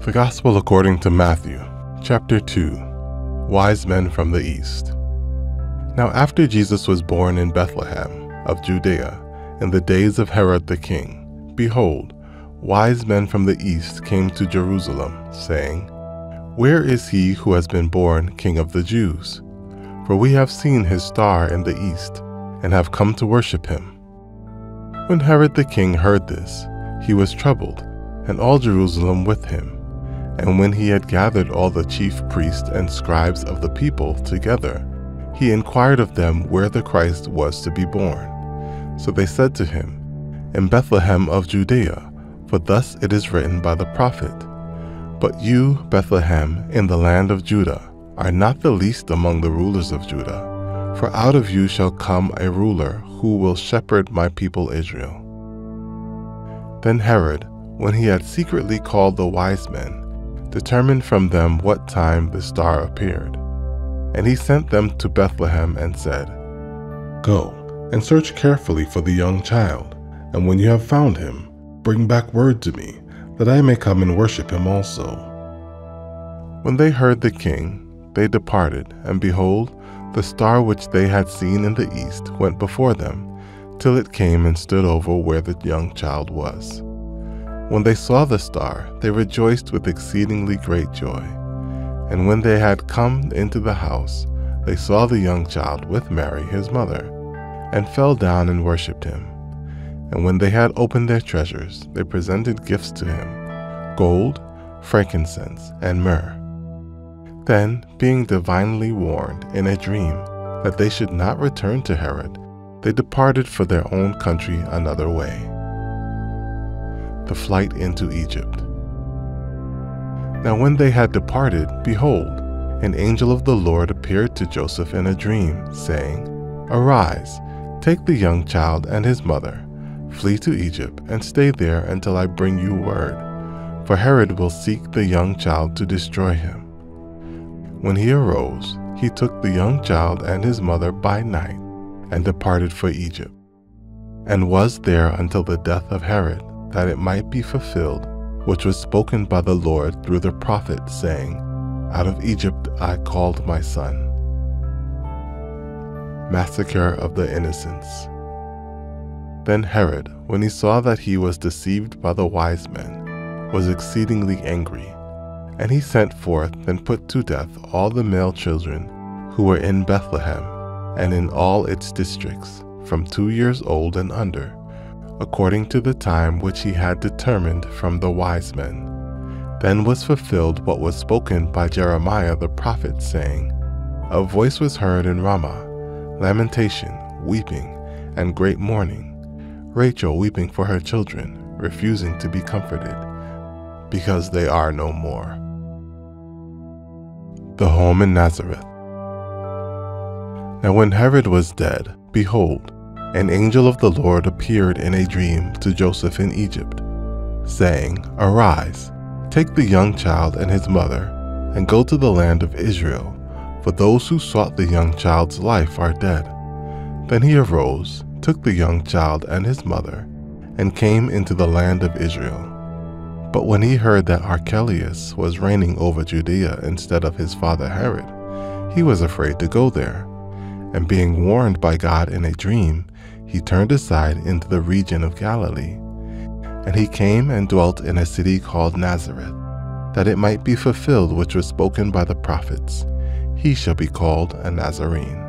The Gospel according to Matthew, chapter 2 Wise Men from the East. Now, after Jesus was born in Bethlehem of Judea, in the days of Herod the king, behold, wise men from the east came to Jerusalem, saying, Where is he who has been born King of the Jews? For we have seen his star in the east, and have come to worship him. When Herod the king heard this, he was troubled, and all Jerusalem with him. And when he had gathered all the chief priests and scribes of the people together, he inquired of them where the Christ was to be born. So they said to him, In Bethlehem of Judea, for thus it is written by the prophet But you, Bethlehem, in the land of Judah, are not the least among the rulers of Judah, for out of you shall come a ruler who will shepherd my people Israel. Then Herod, when he had secretly called the wise men, determined from them what time the star appeared. And he sent them to Bethlehem and said, Go and search carefully for the young child, and when you have found him, bring back word to me, that I may come and worship him also. When they heard the king, they departed, and behold, the star which they had seen in the east went before them, till it came and stood over where the young child was. When they saw the star, they rejoiced with exceedingly great joy. And when they had come into the house, they saw the young child with Mary his mother, and fell down and worshipped him. And when they had opened their treasures, they presented gifts to him gold, frankincense, and myrrh. Then, being divinely warned in a dream that they should not return to Herod, they departed for their own country another way the flight into Egypt. Now, when they had departed, behold, an angel of the Lord appeared to Joseph in a dream, saying, Arise, take the young child and his mother, flee to Egypt, and stay there until I bring you word, for Herod will seek the young child to destroy him. When he arose, he took the young child and his mother by night and departed for Egypt, and was there until the death of Herod that it might be fulfilled, which was spoken by the Lord through the prophet, saying, Out of Egypt I called my son. Massacre of the Innocents. Then Herod, when he saw that he was deceived by the wise men, was exceedingly angry, and he sent forth and put to death all the male children who were in Bethlehem and in all its districts, from two years old and under according to the time which he had determined from the wise men. Then was fulfilled what was spoken by Jeremiah the prophet, saying, A voice was heard in Ramah, lamentation, weeping, and great mourning, Rachel weeping for her children, refusing to be comforted, because they are no more. The home in Nazareth. Now when Herod was dead, behold, an angel of the Lord appeared in a dream to Joseph in Egypt, saying, Arise, take the young child and his mother, and go to the land of Israel, for those who sought the young child's life are dead. Then he arose, took the young child and his mother, and came into the land of Israel. But when he heard that Archelaus was reigning over Judea instead of his father Herod, he was afraid to go there. And being warned by God in a dream, he turned aside into the region of Galilee. And he came and dwelt in a city called Nazareth, that it might be fulfilled which was spoken by the prophets He shall be called a Nazarene.